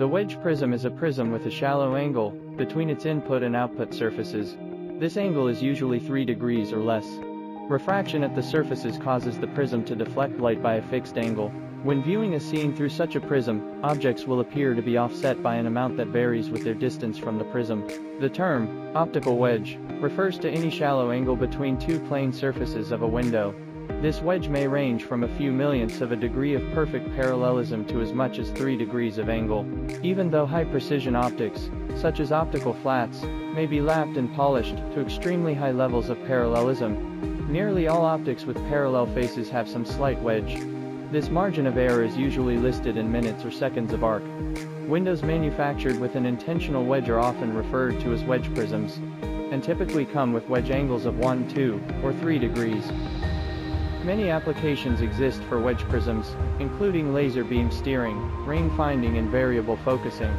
The wedge prism is a prism with a shallow angle between its input and output surfaces. This angle is usually 3 degrees or less. Refraction at the surfaces causes the prism to deflect light by a fixed angle. When viewing a scene through such a prism, objects will appear to be offset by an amount that varies with their distance from the prism. The term, optical wedge, refers to any shallow angle between two plane surfaces of a window. This wedge may range from a few millionths of a degree of perfect parallelism to as much as 3 degrees of angle. Even though high-precision optics, such as optical flats, may be lapped and polished to extremely high levels of parallelism, Nearly all optics with parallel faces have some slight wedge. This margin of error is usually listed in minutes or seconds of arc. Windows manufactured with an intentional wedge are often referred to as wedge prisms, and typically come with wedge angles of 1, 2, or 3 degrees. Many applications exist for wedge prisms, including laser beam steering, range finding and variable focusing.